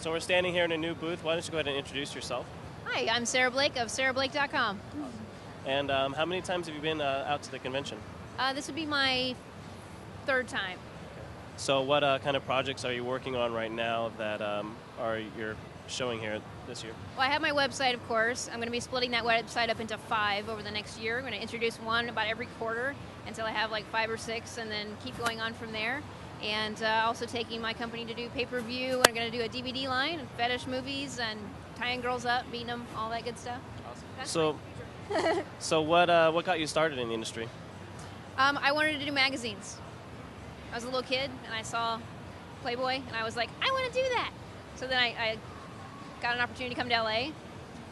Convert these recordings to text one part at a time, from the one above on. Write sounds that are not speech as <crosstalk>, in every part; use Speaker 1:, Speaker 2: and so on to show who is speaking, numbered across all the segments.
Speaker 1: so we're standing here in a new booth. Why don't you go ahead and introduce yourself?
Speaker 2: Hi, I'm Sarah Blake of sarahblake.com.
Speaker 1: And um, how many times have you been uh, out to the convention?
Speaker 2: Uh, this would be my third time.
Speaker 1: So, what uh, kind of projects are you working on right now that um, are you're showing here this year?
Speaker 2: Well, I have my website, of course. I'm going to be splitting that website up into five over the next year. I'm going to introduce one about every quarter until I have like five or six, and then keep going on from there. And uh, also taking my company to do pay per view. I'm going to do a DVD line, and fetish movies, and tying girls up, beating them, all that good stuff. That's
Speaker 1: So, <laughs> so what uh, what got you started in the industry?
Speaker 2: Um, I wanted to do magazines. I was a little kid and I saw Playboy and I was like, I want to do that. So then I, I got an opportunity to come to LA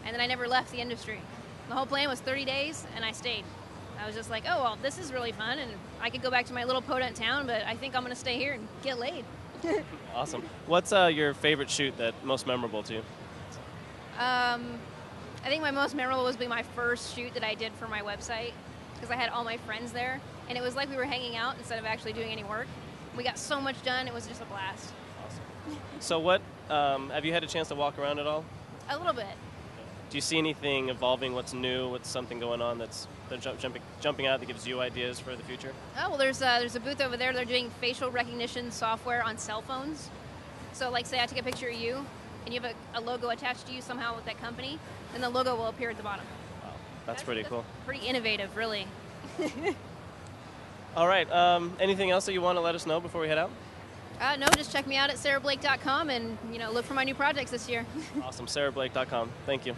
Speaker 2: and then I never left the industry. The whole plan was 30 days and I stayed. I was just like, oh, well, this is really fun and I could go back to my little podunk town, but I think I'm going to stay here and get laid. <laughs>
Speaker 1: Awesome. What's uh, your favorite shoot that most memorable to you?
Speaker 2: Um, I think my most memorable was be my first shoot that I did for my website because I had all my friends there, and it was like we were hanging out instead of actually doing any work. We got so much done; it was just a blast. Awesome.
Speaker 1: so, what um, have you had a chance to walk around at all?
Speaker 2: A little bit.
Speaker 1: Do you see anything evolving? What's new? What's something going on that's that's jump, jumping jumping out that gives you ideas for the future?
Speaker 2: Oh well, there's uh, there's a booth over there. They're doing facial recognition software on cell phones. So, like, say I take a picture of you, and you have a, a logo attached to you somehow with that company, then the logo will appear at the bottom.
Speaker 1: Wow, that's pretty cool.
Speaker 2: Pretty innovative, really. <laughs>
Speaker 1: All right. Um, anything else that you want to let us know before we head out?
Speaker 2: Uh, no, just check me out at sarahblake.com and you know look for my new projects this year. <laughs>
Speaker 1: awesome. SarahBlake.com. Thank you.